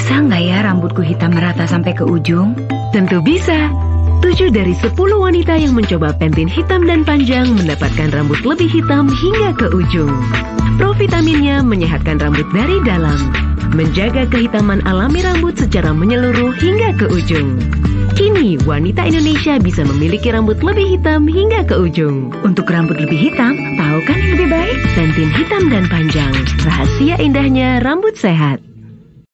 Bisa nggak ya rambutku hitam merata sampai ke ujung? Tentu bisa. 7 dari sepuluh wanita yang mencoba pentin hitam dan panjang mendapatkan rambut lebih hitam hingga ke ujung. Provitaminnya menyehatkan rambut dari dalam, menjaga kehitaman alami rambut secara menyeluruh hingga ke ujung. Kini, wanita Indonesia bisa memiliki rambut lebih hitam hingga ke ujung. Untuk rambut lebih hitam, tahu kan yang lebih baik? Pentin hitam dan panjang, rahasia indahnya rambut sehat.